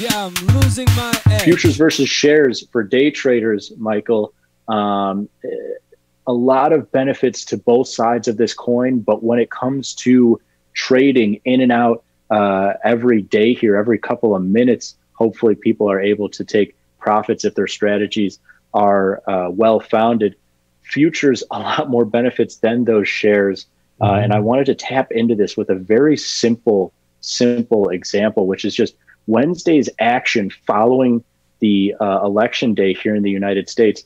Yeah, I'm losing my edge. Futures versus shares for day traders, Michael. Um, a lot of benefits to both sides of this coin, but when it comes to trading in and out uh, every day here, every couple of minutes, hopefully people are able to take profits if their strategies are uh, well founded. Futures a lot more benefits than those shares, uh, mm-hmm. and I wanted to tap into this with a very simple, simple example, which is just Wednesday's action following the uh, election day here in the United States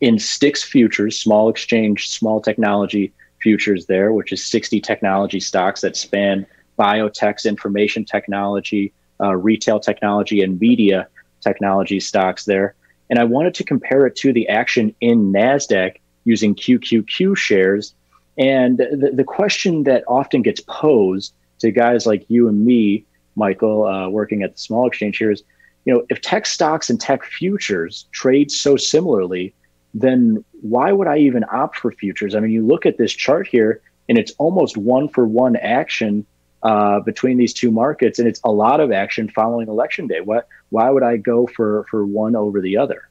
in STIX futures, small exchange, small technology futures there, which is 60 technology stocks that span biotechs, information technology, uh, retail technology, and media technology stocks there. And I wanted to compare it to the action in NASDAQ using QQQ shares. And the, the question that often gets posed to guys like you and me, Michael, uh, working at the small exchange here is, you know, if tech stocks and tech futures trade so similarly, then why would I even opt for futures? I mean, you look at this chart here, and it's almost one for one action uh, between these two markets, and it's a lot of action following election day. What? Why would I go for for one over the other?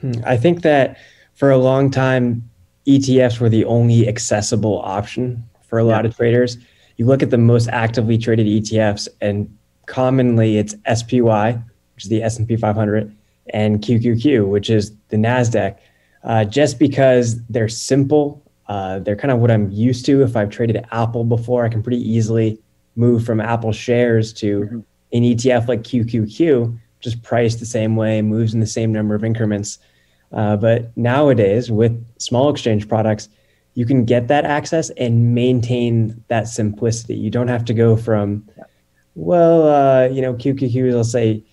Hmm. I think that for a long time, ETFs were the only accessible option for a lot yeah. of traders. You look at the most actively traded ETFs, and commonly it's SPY, which is the S and P 500, and QQQ, which is the NASDAQ, uh, just because they're simple. Uh, they're kind of what I'm used to. If I've traded Apple before, I can pretty easily move from Apple shares to mm-hmm. an ETF like QQQ, just priced the same way, moves in the same number of increments. Uh, but nowadays, with small exchange products, you can get that access and maintain that simplicity. You don't have to go from, well, uh, you know, QQQ, let's say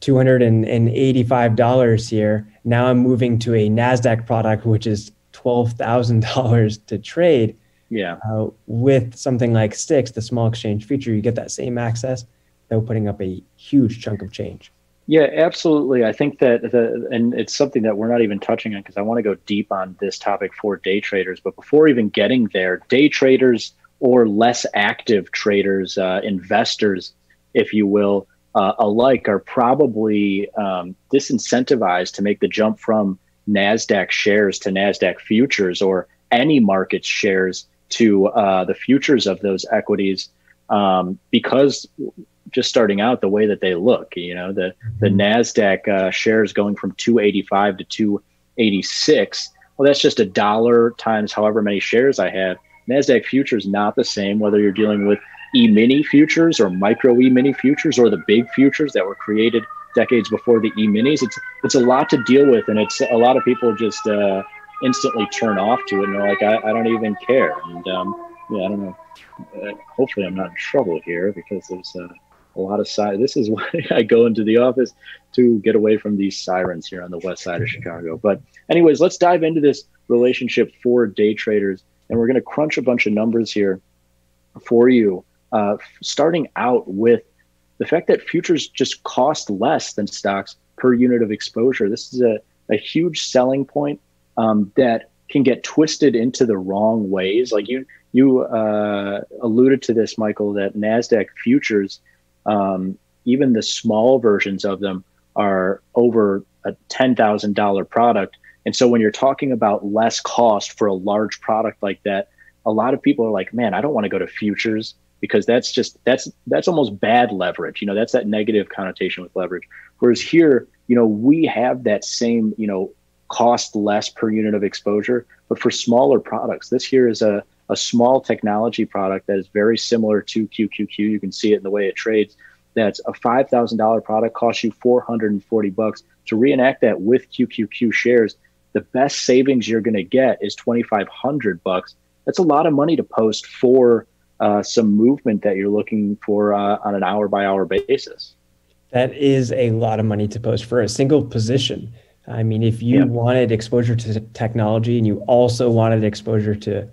$285 here. Now I'm moving to a NASDAQ product, which is $12,000 to trade. Yeah. Uh, with something like STIX, the small exchange feature, you get that same access without putting up a huge chunk of change. Yeah, absolutely. I think that the and it's something that we're not even touching on because I want to go deep on this topic for day traders. But before even getting there, day traders or less active traders, uh, investors, if you will, uh, alike are probably um, disincentivized to make the jump from NASDAQ shares to NASDAQ futures or any market shares to uh, the futures of those equities um, because just starting out the way that they look, you know, the, the mm-hmm. NASDAQ uh, shares going from 285 to 286. Well, that's just a dollar times however many shares I have. NASDAQ futures not the same, whether you're dealing with e-mini futures or micro e-mini futures or the big futures that were created decades before the e-minis. It's it's a lot to deal with, and it's a lot of people just uh, instantly turn off to it and they're like, I, I don't even care. And um, yeah, I don't know. Uh, hopefully, I'm not in trouble here because there's uh, a lot of side. This is why I go into the office to get away from these sirens here on the west side of Chicago. But anyways, let's dive into this relationship for day traders, and we're going to crunch a bunch of numbers here for you uh, starting out with the fact that futures just cost less than stocks per unit of exposure. This is a, a huge selling point um, that can get twisted into the wrong ways. Like you, you uh, alluded to this, Michael, that NASDAQ futures, um, even the small versions of them, are over a $10,000 product. And so when you're talking about less cost for a large product like that, a lot of people are like, man, I don't want to go to futures because that's just that's that's almost bad leverage you know that's that negative connotation with leverage whereas here you know we have that same you know cost less per unit of exposure but for smaller products this here is a, a small technology product that is very similar to qqq you can see it in the way it trades. That's a $5000 product costs you 440 bucks. To reenact that with qqq shares the best savings you're going to get is 2500 bucks. That's a lot of money to post for uh, some movement that you're looking for uh, on an hour by hour basis. That is a lot of money to post for a single position. I mean, if you wanted exposure to technology and you also wanted exposure to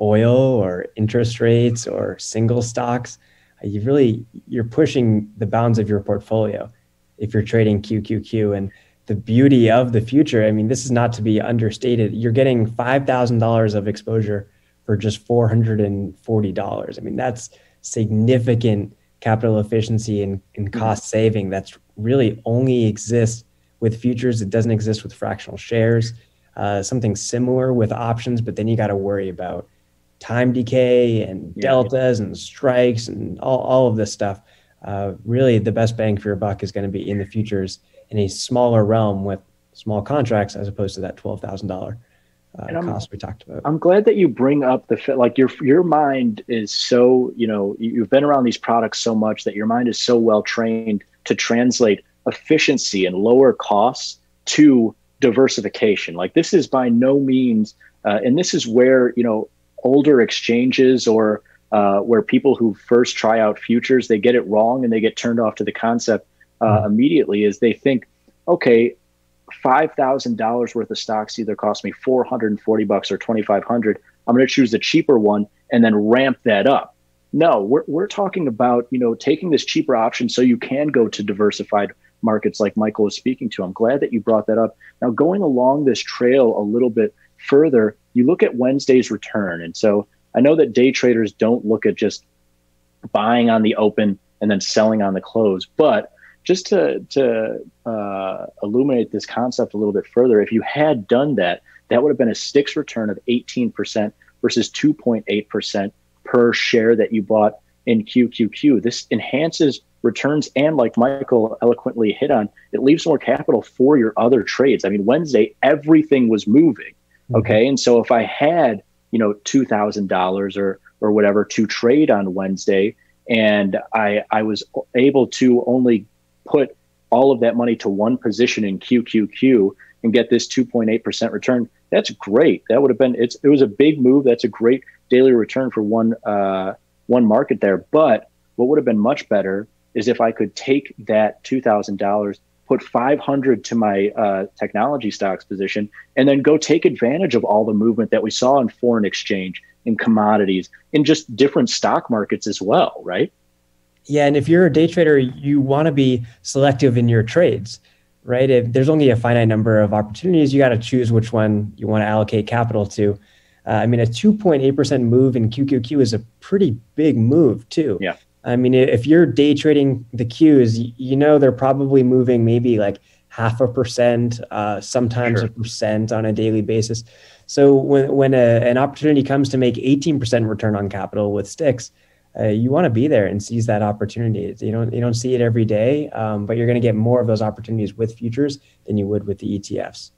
oil or interest rates or single stocks, you really you're pushing the bounds of your portfolio if you're trading QQQ and the beauty of the future. I mean, this is not to be understated. You're getting five thousand dollars of exposure for just $440. I mean, that's significant capital efficiency and, and mm-hmm. cost saving that's really only exists with futures. It doesn't exist with fractional shares. Uh, something similar with options, but then you got to worry about time decay and yeah. deltas and strikes and all, all of this stuff. Uh, really, the best bang for your buck is going to be in the futures in a smaller realm with small contracts as opposed to that twelve thousand dollar uh, cost we talked about. I'm glad that you bring up the fit. like your your mind is so you know you've been around these products so much that your mind is so well trained to translate efficiency and lower costs to diversification. Like this is by no means, uh, and this is where you know older exchanges or uh, where people who first try out futures they get it wrong and they get turned off to the concept uh, mm-hmm. immediately. Is they think, okay, five thousand dollars worth of stocks either cost me four hundred and forty bucks or twenty five hundred. I'm going to choose the cheaper one and then ramp that up. No, we're we're talking about you know taking this cheaper option so you can go to diversified markets like Michael was speaking to. I'm glad that you brought that up. Now, going along this trail a little bit further, you look at Wednesday's return. And so I know that day traders don't look at just buying on the open and then selling on the close, but just to, to uh, illuminate this concept a little bit further, if you had done that, that would have been a STIX return of 18% versus 2.8% per share that you bought in QQQ. This enhances returns and like michael eloquently hit on it leaves more capital for your other trades. I mean wednesday everything was moving mm-hmm. okay? And so if i had you know $2000 or or whatever to trade on wednesday and i i was able to only put all of that money to one position in qqq and get this 2.8% return that's great. That would have been it's it was a big move. That's a great daily return for one uh one market there. But what would have been much better is if I could take that two thousand dollars, put five hundred to my uh, technology stocks position, and then go take advantage of all the movement that we saw in foreign exchange, in commodities, in just different stock markets as well, right? Yeah, and if you're a day trader, you want to be selective in your trades, right? If there's only a finite number of opportunities, you got to choose which one you want to allocate capital to. Uh, I mean, a 2.8% move in QQQ is a pretty big move, too. Yeah. I mean, if you're day trading the Qs, you know they're probably moving maybe like half a percent, uh, sometimes sure. a percent on a daily basis. So when when a, an opportunity comes to make 18% return on capital with STIX, uh, you want to be there and seize that opportunity. You don't you don't see it every day, um, but you're going to get more of those opportunities with futures than you would with the ETFs.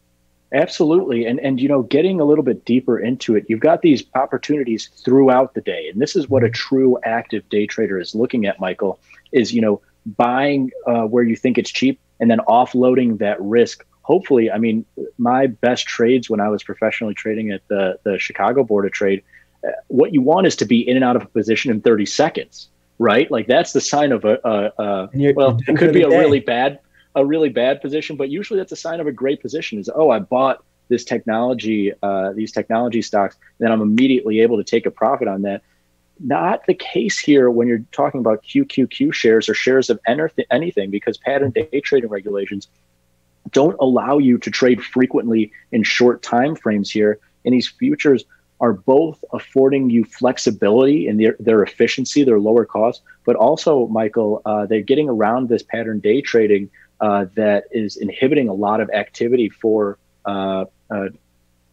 Absolutely. And and you know, getting a little bit deeper into it, you've got these opportunities throughout the day. And this is what a true active day trader is looking at, Michael, is you know, buying uh, where you think it's cheap and then offloading that risk. Hopefully, I mean, my best trades when I was professionally trading at the the Chicago Board of Trade, uh, what you want is to be in and out of a position in 30 seconds, right? Like that's the sign of a, a, a well, it could be a really bad a really bad position, but usually that's a sign of a great position. Is oh, I bought this technology, uh, these technology stocks, then I'm immediately able to take a profit on that. Not the case here when you're talking about QQQ shares or shares of anything, because pattern day trading regulations don't allow you to trade frequently in short time frames here. And these futures are both affording you flexibility in their, their efficiency, their lower cost, but also, Michael, uh, they're getting around this pattern day trading uh, that is inhibiting a lot of activity for uh, uh,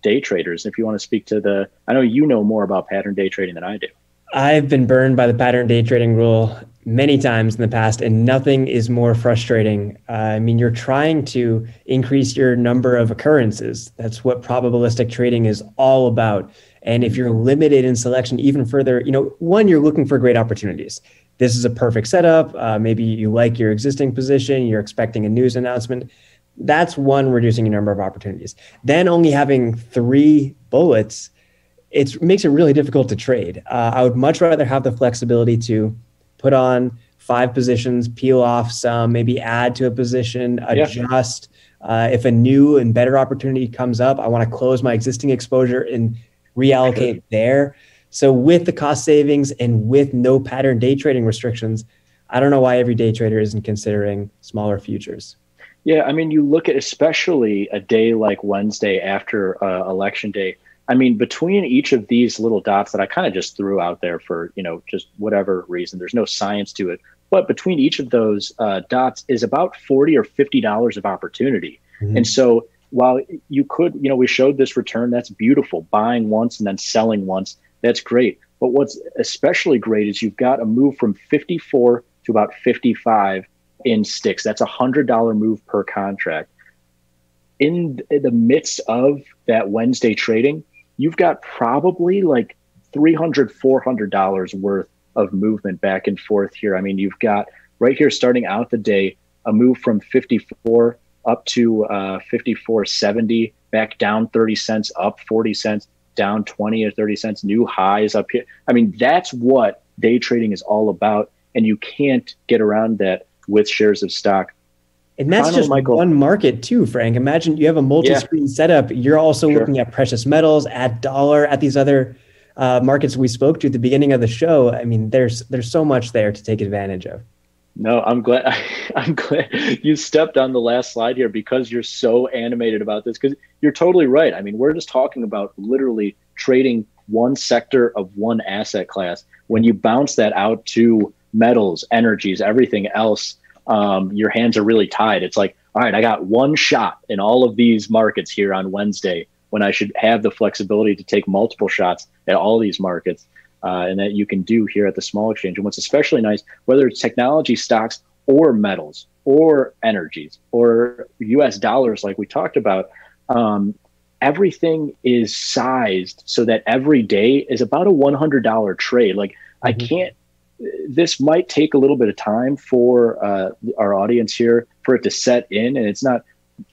day traders. If you want to speak to the, I know you know more about pattern day trading than I do. I've been burned by the pattern day trading rule many times in the past, and nothing is more frustrating. Uh, I mean, you're trying to increase your number of occurrences. That's what probabilistic trading is all about. And if you're limited in selection even further, you know, one, you're looking for great opportunities this is a perfect setup. Uh, maybe you like your existing position, you're expecting a news announcement. That's one reducing your number of opportunities. Then only having three bullets, it makes it really difficult to trade. Uh, I would much rather have the flexibility to put on five positions, peel off some, maybe add to a position, adjust. Yeah. Uh, if a new and better opportunity comes up, I want to close my existing exposure and reallocate there. So with the cost savings and with no pattern day trading restrictions, I don't know why every day trader isn't considering smaller futures. Yeah, I mean, you look at especially a day like Wednesday after uh, election day. I mean, between each of these little dots that I kind of just threw out there for you know just whatever reason, there's no science to it. but between each of those uh, dots is about 40 or 50 dollars of opportunity mm-hmm. and so while you could you know we showed this return that's beautiful buying once and then selling once that's great. But what's especially great is you've got a move from 54 to about 55 in STIX. That's a hundred dollar move per contract. In the midst of that wednesday trading you've got probably like 300 400 dollars worth of movement back and forth here. I mean, you've got right here starting out the day a move from 54 up to uh, 54.70, back down 30 cents, up 40 cents, down 20 or 30 cents, new highs up here. I mean, that's what day trading is all about. And you can't get around that with shares of stock. And that's Final, just Michael. one market too, Frank. Imagine you have a multi-screen yeah. setup. You're also sure. looking at precious metals, at dollar, at these other uh, markets we spoke to at the beginning of the show, I mean, there's there's so much there to take advantage of. No, I'm glad. I'm glad you stepped on the last slide here because you're so animated about this. Because you're totally right. I mean, we're just talking about literally trading one sector of one asset class. When you bounce that out to metals, energies, everything else, um, your hands are really tied. It's like, all right, I got one shot in all of these markets here on Wednesday when I should have the flexibility to take multiple shots at all these markets. Uh, and that you can do here at the small exchange. And what's especially nice, whether it's technology stocks or metals or energies or US dollars, like we talked about, um, everything is sized so that every day is about a $100 trade. Like, mm-hmm. I can't, this might take a little bit of time for uh, our audience here for it to set in. And it's not,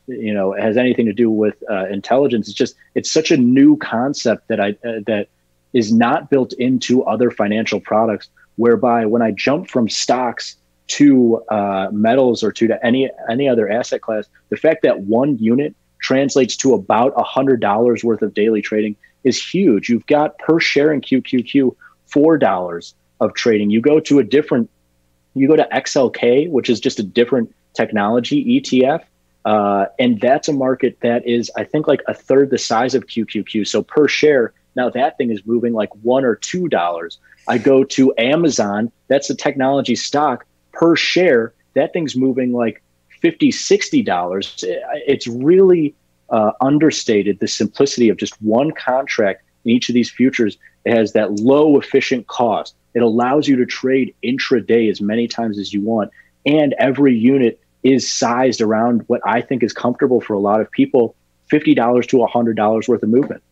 you know has anything to do with uh, intelligence. It's just it's such a new concept that I uh, that is not built into other financial products. Whereby when I jump from stocks to uh, metals or to, to any any other asset class, the fact that one unit translates to about hundred dollars worth of daily trading is huge. You've got per share in QQQ four dollars of trading. You go to a different, you go to XLK, which is just a different technology ETF uh, and that's a market that is, I think, like a third the size of QQQ. So per share, now that thing is moving like one or two dollars. I go to Amazon, that's a technology stock per share. That thing's moving like 50 60 dollars. It's really uh, understated the simplicity of just one contract in each of these futures. It has that low efficient cost. It allows you to trade intraday as many times as you want, and every unit is sized around what I think is comfortable for a lot of people $50 to $100 worth of movement.